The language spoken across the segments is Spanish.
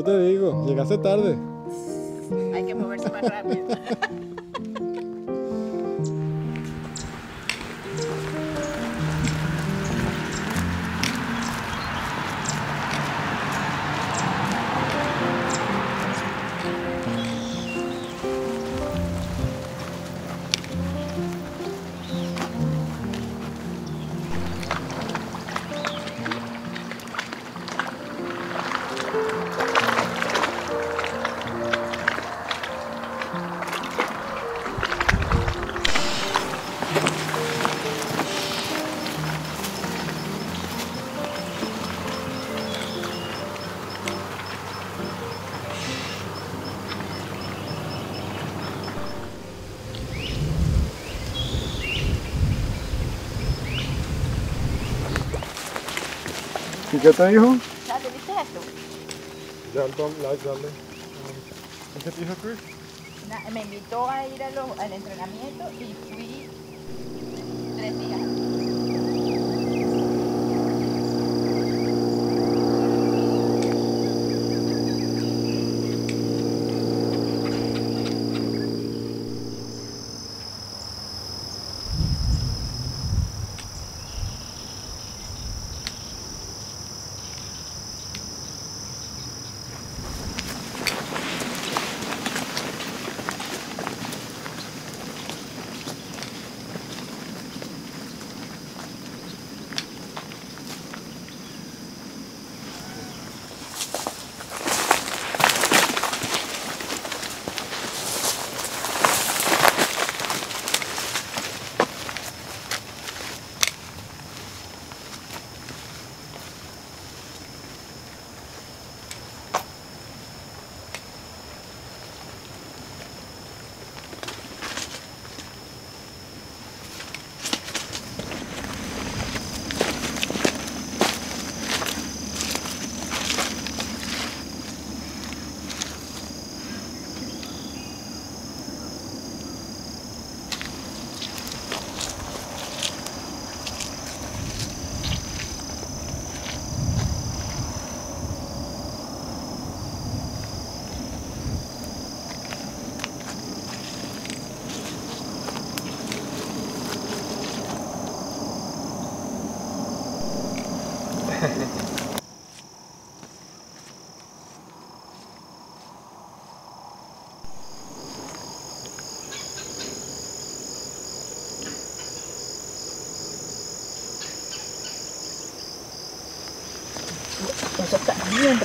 Eso te digo, llegaste tarde. Hay que moverse más rápido. Qué te dijo? ¿Ya te viste esto? Ya, Tom, like, dale. ¿Qué te dijo Chris? Me invitó a ir a lo- al entrenamiento y fui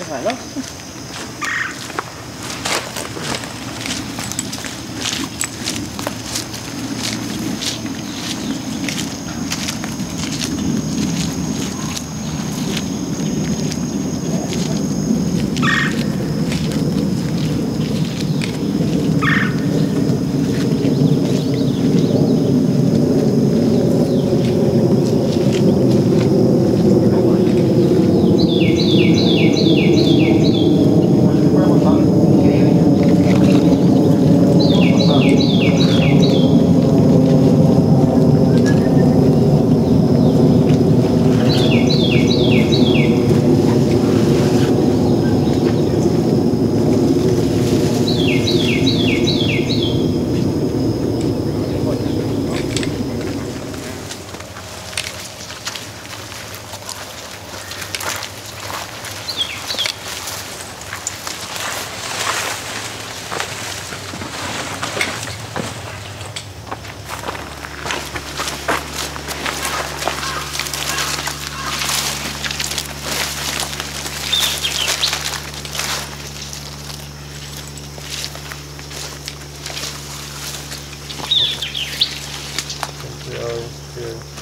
está too.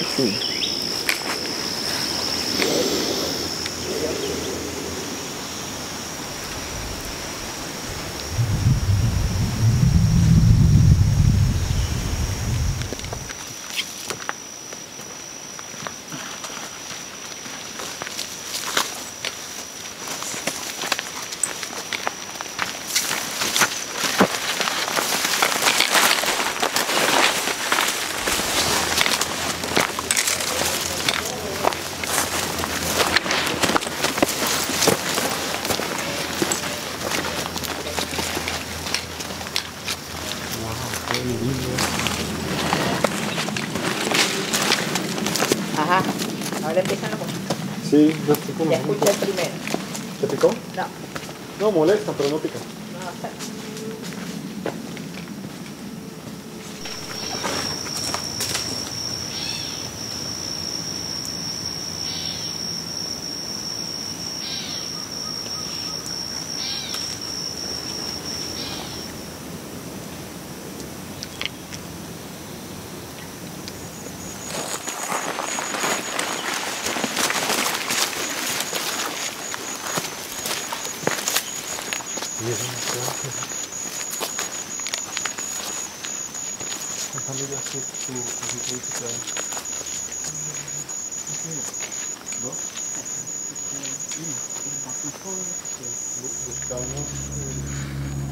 Red Sea. Ahora empiezan los mosquitos. Sí, estoy como... Ya escuché el primero. ¿Te picó? No, No, molesta, pero no pica. verset que j'ai tout à l'heure. Bon. Parce que l'expérience.